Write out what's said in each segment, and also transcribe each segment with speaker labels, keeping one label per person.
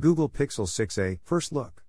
Speaker 1: Google Pixel 6a First Look.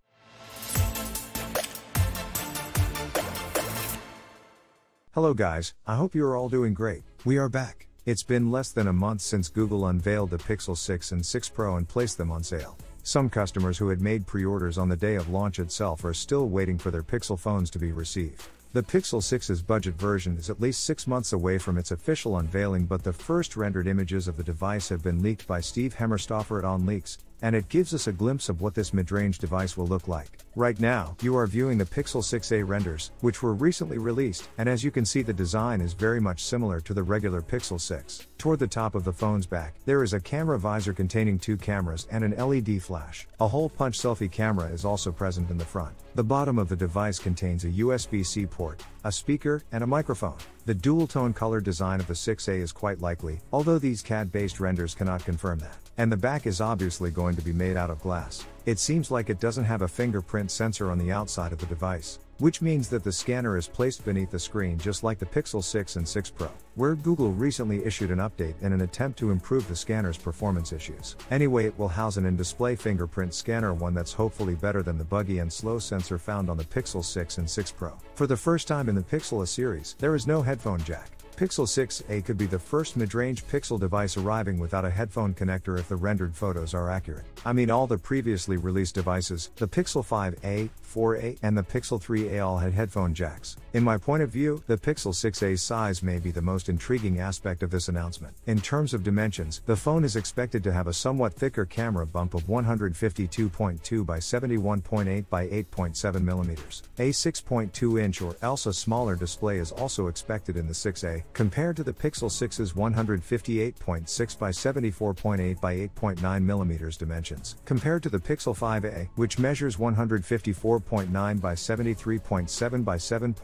Speaker 1: Hello guys, I hope you are all doing great. We are back. It's been less than a month since Google unveiled the Pixel 6 and 6 Pro and placed them on sale. Some customers who had made pre orders on the day of launch itself are still waiting for their Pixel phones to be received. The Pixel 6's budget version is at least six months away from its official unveiling, but the first rendered images of the device have been leaked by Steve Hemmerstoffer at OnLeaks, and it gives us a glimpse of what this mid-range device will look like. Right now, you are viewing the Pixel 6a renders, which were recently released, and as you can see the design is very much similar to the regular Pixel 6. Toward the top of the phone's back, there is a camera visor containing two cameras and an LED flash. A hole punch selfie camera is also present in the front. The bottom of the device contains a USB-C port, a speaker, and a microphone. The dual-tone color design of the 6A is quite likely, although these CAD-based renders cannot confirm that. And the back is obviously going to be made out of glass. It seems like it doesn't have a fingerprint sensor on the outside of the device, which means that the scanner is placed beneath the screen just like the Pixel 6 and 6 Pro, where Google recently issued an update in an attempt to improve the scanner's performance issues. Anyway, it will house an in-display fingerprint scanner, one that's hopefully better than the buggy and slow sensor found on the Pixel 6 and 6 Pro. For the first time in the Pixel A series, there is no headphone jack. Pixel 6a could be the first mid-range Pixel device arriving without a headphone connector if the rendered photos are accurate. I mean all the previously released devices, the Pixel 5a, 4a, and the Pixel 3a all had headphone jacks. In my point of view, the Pixel 6a's size may be the most intriguing aspect of this announcement. In terms of dimensions, the phone is expected to have a somewhat thicker camera bump of 152.2 by 71.8 by 8.7 mm. A 6.2 inch or else a smaller display is also expected in the 6a, compared to the Pixel 6's 158.6 by 74.8 by 8.9 mm dimensions. Compared to the Pixel 5a, which measures 154.9 by 73.7 by 7.6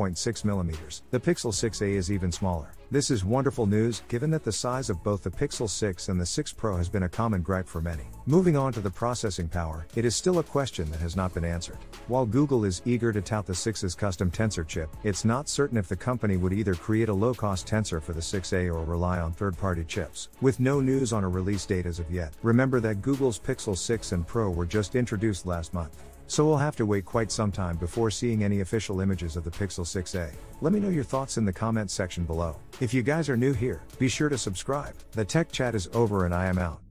Speaker 1: mm, the Pixel 6a is even smaller. This is wonderful news, given that the size of both the Pixel 6 and the 6 Pro has been a common gripe for many. Moving on to the processing power, it is still a question that has not been answered. While Google is eager to tout the 6's custom tensor chip, it's not certain if the company would either create a low-cost tensor for the 6A or rely on third-party chips. With no news on a release date as of yet, remember that Google's Pixel 6 and Pro were just introduced last month. So we'll have to wait quite some time before seeing any official images of the Pixel 6a. Let me know your thoughts in the comments section below. If you guys are new here, be sure to subscribe. The tech chat is over and I am out.